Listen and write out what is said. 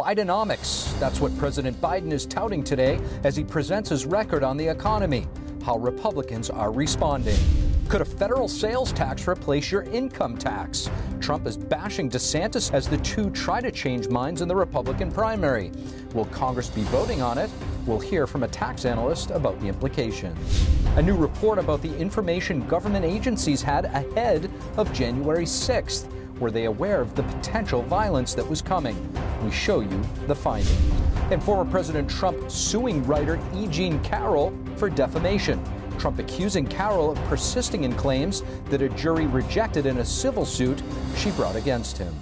Bidenomics. That's what President Biden is touting today as he presents his record on the economy. How Republicans are responding. Could a federal sales tax replace your income tax? Trump is bashing DeSantis as the two try to change minds in the Republican primary. Will Congress be voting on it? We'll hear from a tax analyst about the implications. A new report about the information government agencies had ahead of January 6th. Were they aware of the potential violence that was coming? We show you the findings. And former President Trump suing writer E. Jean Carroll for defamation. Trump accusing Carroll of persisting in claims that a jury rejected in a civil suit she brought against him.